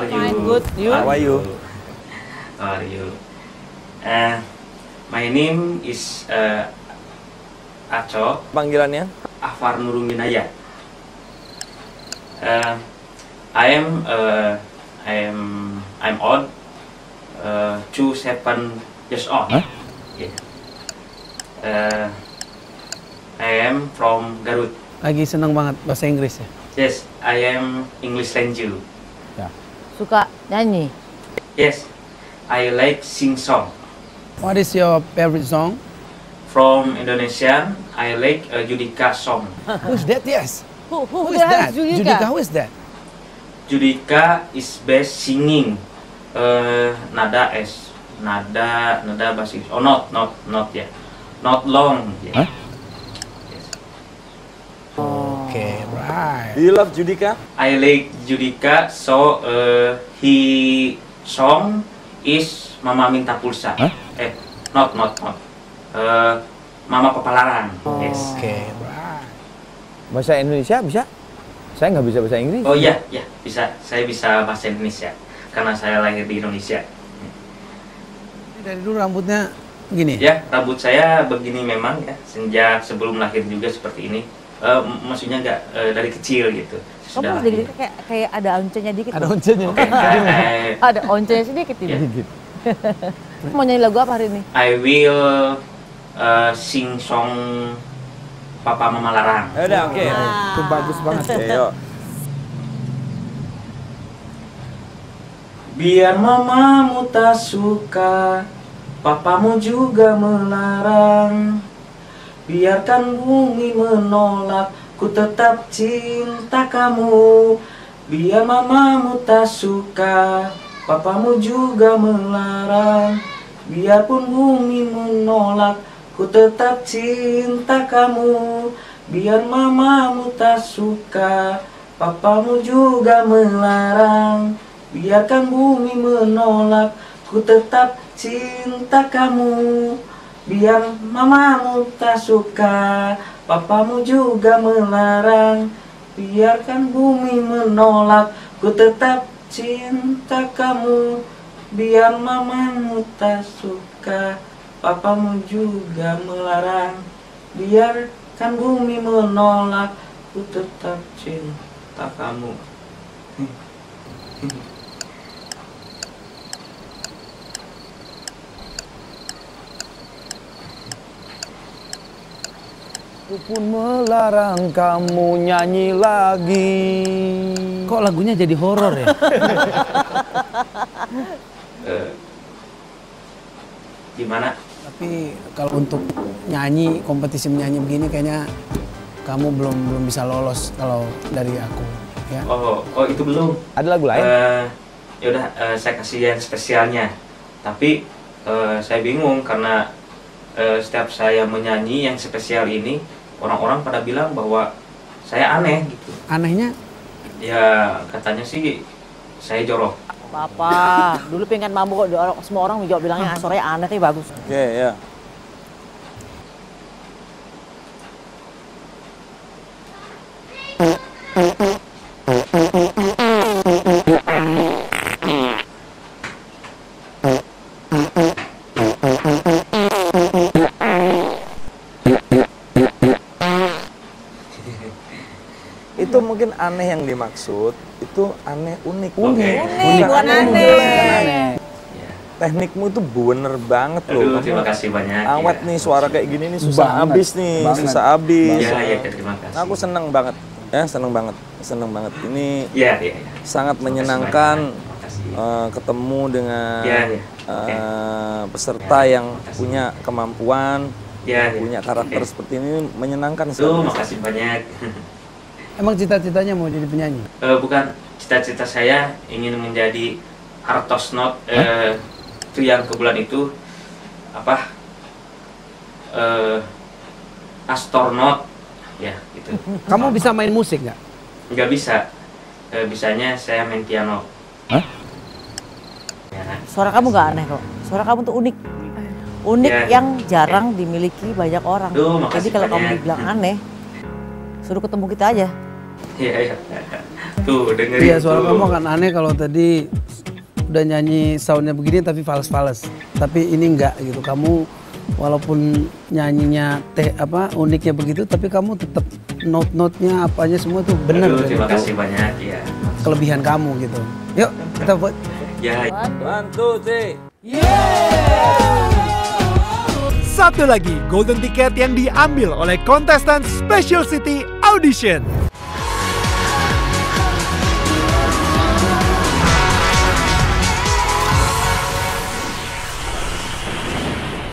are you? Fine, good. You? How are you? How are you? Uh, my name is uh, Aco Panggilannya? Afar Nurunginaya. Uh, I am uh, I am I'm old, uh, two seven years old. Huh? Yeah. Uh, I am from Garut. Lagi senang banget bahasa Inggris ya. Yes, I am English language. Suka nyanyi. Yes, I like sing song. What is your favorite song? From Indonesia, I like uh, Judika song. Who's that? Yes. Who, who, Who is that? Judika. Who is that? Judika is best singing. Uh, nada S, nada nada basis. Oh not not not ya, not long. Yeah. Huh? Yes. Okay, right. Do you love Judika? I like Judika, so uh, he song is Mama minta pulsa. Huh? Eh, not not not. Uh, Mama pepalarang. Yes. Okay, right. Bahasa Indonesia bisa? Saya nggak bisa bahasa Inggris. Oh iya, ya bisa. Saya bisa bahasa Indonesia karena saya lahir di Indonesia. Dari dulu rambutnya gini. Ya, rambut saya begini memang ya sejak sebelum lahir juga seperti ini. Eh, m- maksudnya nggak eh, dari kecil gitu. Kamu Sudah dikit kayak kayak ada oncenya dikit. Ada oncenya. Ada oncenya sedikit ini. Mau nyanyi lagu apa hari ini? I will eh, sing song Papa Mama Larang. Ya udah, oke. Itu bagus banget. Oke, yuk. Biar mamamu tak suka, papamu juga melarang. Biarkan bumi menolak, ku tetap cinta kamu. Biar mamamu tak suka, papamu juga melarang. Biarpun bumi menolak, ku tetap cinta kamu. Biar mamamu tak suka, papamu juga melarang. Biarkan bumi menolak, ku tetap cinta kamu. Biar mamamu tak suka, papamu juga melarang. Biarkan bumi menolak, ku tetap cinta kamu. Biar mamamu tak suka, papamu juga melarang. Biarkan bumi menolak, ku tetap cinta kamu. Aku pun melarang kamu nyanyi lagi. Kok lagunya jadi horor ya? Eh, gimana? Tapi kalau untuk nyanyi, kompetisi menyanyi begini kayaknya kamu belum belum bisa lolos kalau dari aku. Ya. Oh, oh itu belum. Ada lagu lain? Eh, ya udah, eh, saya kasih yang spesialnya. Tapi eh, saya bingung karena eh, setiap saya menyanyi yang spesial ini, orang-orang pada bilang bahwa saya aneh gitu. Anehnya Ya katanya sih saya jorok. Papa, dulu pengen mabuk kok orang- semua orang jawab bilangnya ah, suaranya aneh tapi bagus. Oke, ya. Itu mungkin aneh yang dimaksud, itu aneh unik. Oke. Unik, bukan aneh. Ya. Teknikmu itu bener banget loh. Aduh, terima kasih banyak. Awet ya. nih suara kayak gini nih susah Banget, habis nih, banget. susah habis. Ya, ya, terima kasih. Aku seneng banget, ya seneng banget, seneng banget. Ini Ya, ya, ya. sangat Terima kasih menyenangkan. Terima kasih. eh, ketemu dengan Ya, ya. Oke. eh, peserta Ya, yang terima kasih. punya kemampuan, Ya, ya. punya karakter Oke. seperti ini menyenangkan Tuh, sekali. makasih banyak. emang cita-citanya mau jadi penyanyi? Eh, bukan cita-cita saya ingin menjadi artosnot eh, itu yang ke bulan itu apa eh, astronot ya gitu Kamu bisa main musik nggak? nggak bisa Eh, bisanya saya main piano Hah? ya Suara kamu gak aneh kok. Suara kamu tuh unik. Unik Ya. yang jarang dimiliki banyak orang. Duh, Jadi kalau kamu dibilang aneh, suruh ketemu kita aja. Ya ya Tuh, dengerin Iya suara tuh. kamu akan aneh kalau tadi udah nyanyi soundnya begini tapi fals-fals. Tapi ini enggak gitu. Kamu walaupun nyanyinya teh apa uniknya begitu, tapi kamu tetap note-note-nya apanya semua tuh benar. Aduh, terima kasih banyak ya. Kelebihan kamu gitu. Yuk kita buat. Ya, Bantu sih. Satu lagi golden ticket yang diambil oleh kontestan Special City Audition.